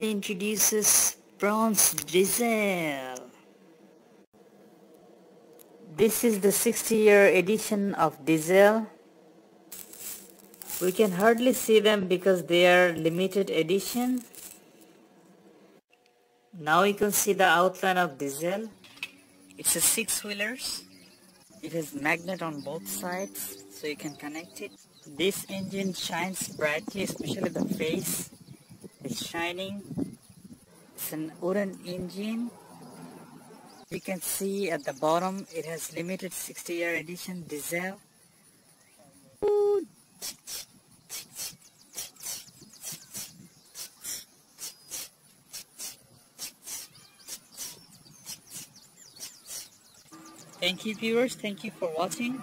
introduces bronze diesel. This is the 60 year edition of diesel. We can hardly see them because they are limited edition. Now you can see the outline of diesel. It's a six wheelers. It has magnet on both sides so you can connect it. This engine shines brightly especially the face is shining. It's an wooden engine. You can see at the bottom it has limited 60 year edition diesel. Thank you viewers, thank you for watching.